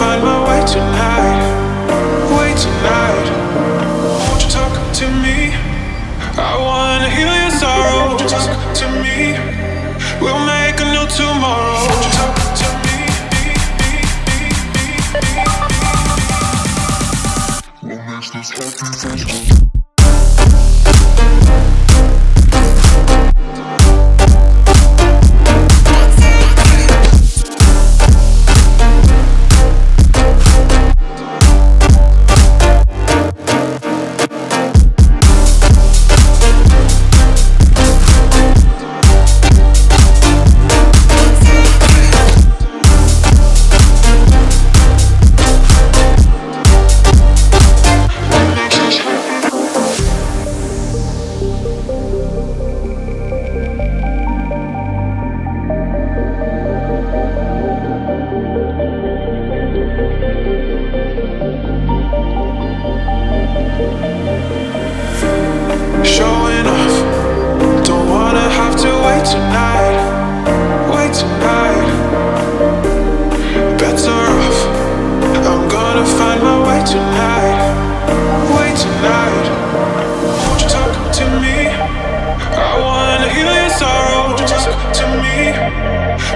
find my way tonight, way tonight. Won't you talk to me? I wanna heal your sorrow. Won't you talk to me? We'll make a new tomorrow. Won't you talk to me? We'll make this happen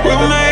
Well,